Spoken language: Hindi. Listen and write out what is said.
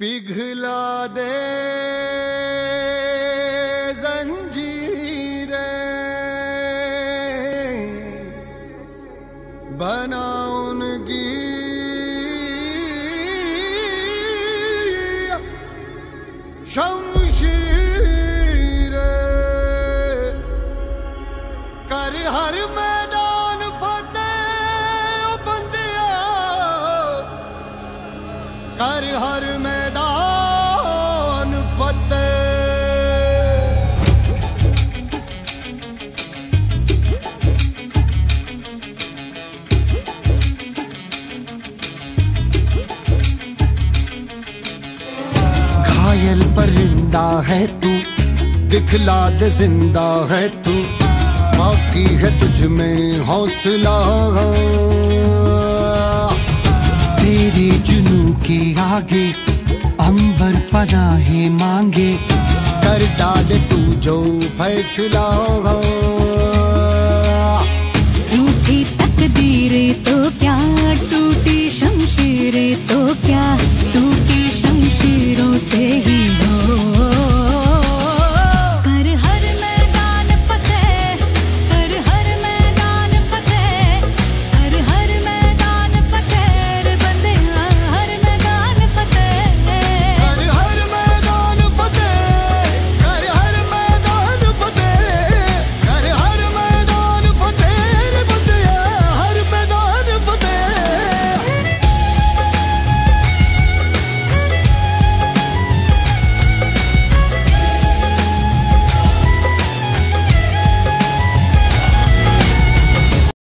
पिघला दे जंजीरें। बना उनकी शमशीरें। कर हर मैदान कर हर मैदान फतेह। घायल परिंदा है तू दिखला दे ज़िंदा है तू, बाकी है तुझ में हौसला। लागे अंबर पनाहे मांगे। कर डाल तू जो फैसला हो रूठी तकदीरें तो क्या, टूटी शमशीरे तो क्या, टूटी शमशीरों से ही